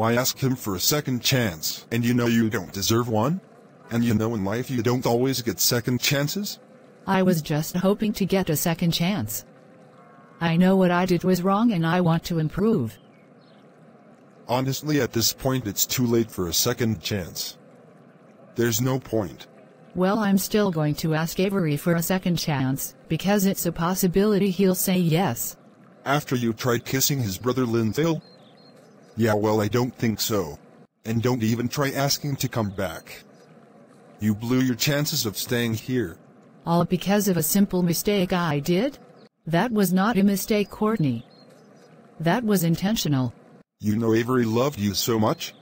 Why ask him for a second chance? And you know you don't deserve one? And you know in life you don't always get second chances? I was just hoping to get a second chance. I know what I did was wrong and I want to improve. Honestly, at this point, it's too late for a second chance. There's no point. Well, I'm still going to ask Avery for a second chance, because it's a possibility he'll say yes. After you tried kissing his brother Lindale? Yeah, well, I don't think so. And don't even try asking to come back. You blew your chances of staying here. All because of a simple mistake I did? That was not a mistake, Courtney. That was intentional. You know Avery loved you so much?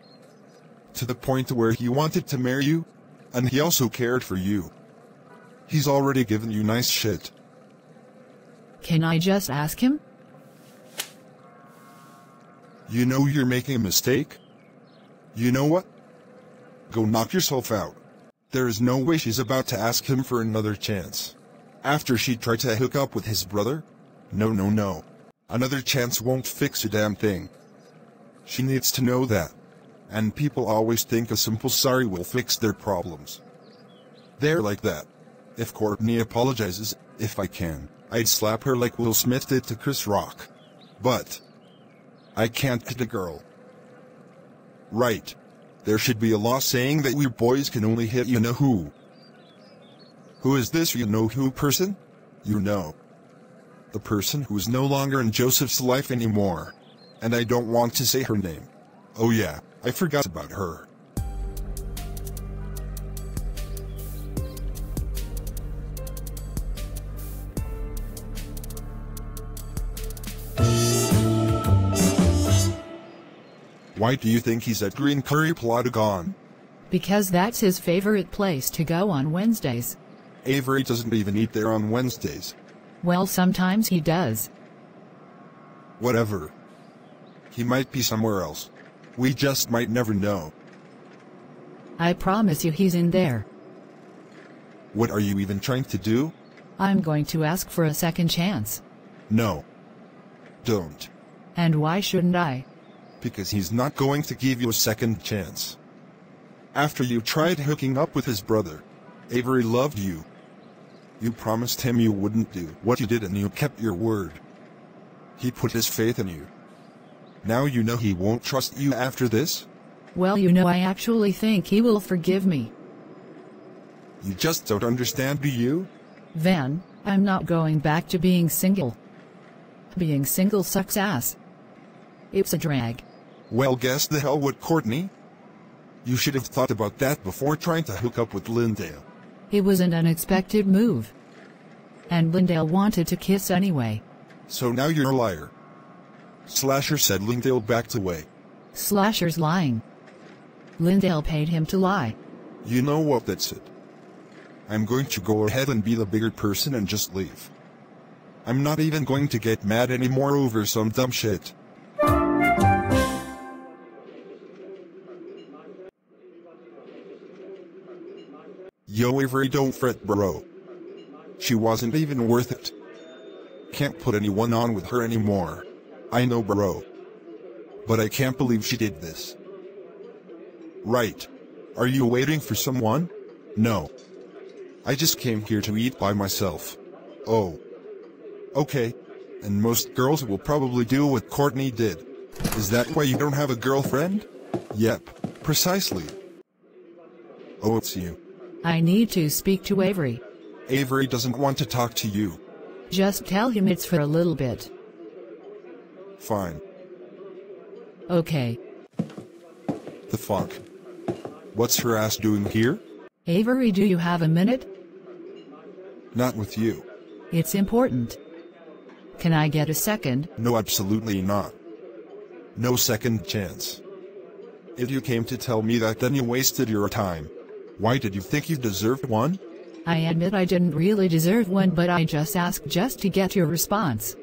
To the point where he wanted to marry you? And he also cared for you. He's already given you nice shit. Can I just ask him? You know you're making a mistake? You know what? Go knock yourself out. There is no way she's about to ask him for another chance. After she tried to hook up with his brother? No, no, no. Another chance won't fix a damn thing. She needs to know that. And people always think a simple sorry will fix their problems. They're like that. If Courtney apologizes, if I can, I'd slap her like Will Smith did to Chris Rock. But, I can't hit a girl. Right. There should be a law saying that we boys can only hit you know who. Who is this you know who person? You know. The person who is no longer in Joseph's life anymore. And I don't want to say her name. Oh yeah, I forgot about her. Why do you think he's at Green Curry Plotagon? Because that's his favorite place to go on Wednesdays. Avery doesn't even eat there on Wednesdays. Well, sometimes he does. Whatever. He might be somewhere else. We just might never know. I promise you he's in there. What are you even trying to do? I'm going to ask for a second chance. No. Don't. And why shouldn't I? Because he's not going to give you a second chance. After you tried hooking up with his brother, Avery loved you. You promised him you wouldn't do what you did and you kept your word. He put his faith in you. Now you know he won't trust you after this? Well, you know, I actually think he will forgive me. You just don't understand, do you? Van, I'm not going back to being single. Being single sucks ass. It's a drag. Well, guess the hell what, Courtney? You should have thought about that before trying to hook up with Lindale. It was an unexpected move. And Lindale wanted to kiss anyway. So now you're a liar. Slasher said Lindale backed away. Slasher's lying. Lindale paid him to lie. You know what, that's it. I'm going to go ahead and be the bigger person and just leave. I'm not even going to get mad anymore over some dumb shit. Yo Avery don't fret bro. She wasn't even worth it. Can't put anyone on with her anymore. I know bro. But I can't believe she did this. Right. Are you waiting for someone? No. I just came here to eat by myself. Oh. Okay. And most girls will probably do what Courtney did. Is that why you don't have a girlfriend? Yep, precisely. Oh, it's you. I need to speak to Avery. Avery doesn't want to talk to you. Just tell him it's for a little bit. Fine. Okay. The fuck? What's her ass doing here? Avery, do you have a minute? Not with you. It's important. Can I get a second? No, absolutely not. No second chance. If you came to tell me that, then you wasted your time. Why did you think you deserved one? I admit I didn't really deserve one, but I just asked just to get your response.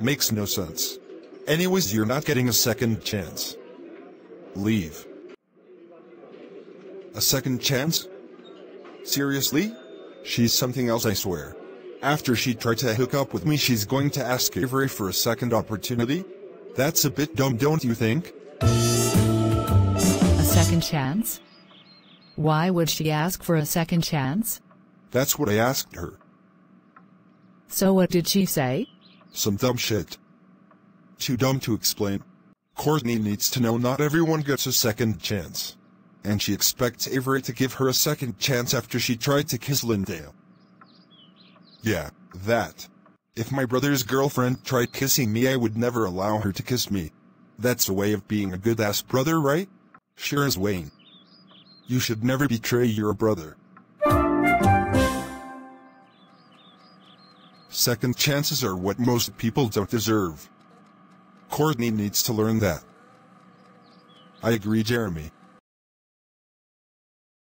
Makes no sense. Anyways, you're not getting a second chance. Leave. A second chance? Seriously? She's something else, I swear. After she tried to hook up with me, she's going to ask Avery for a second opportunity? That's a bit dumb, don't you think? A second chance? Why would she ask for a second chance? That's what I asked her. So what did she say? Some dumb shit. Too dumb to explain. Courtney needs to know not everyone gets a second chance. And she expects Avery to give her a second chance after she tried to kiss Lindale. Yeah, that. If my brother's girlfriend tried kissing me I would never allow her to kiss me. That's a way of being a good ass brother, right? Sure as Wayne. You should never betray your brother. Second chances are what most people don't deserve. Courtney needs to learn that. I agree, Jeremy.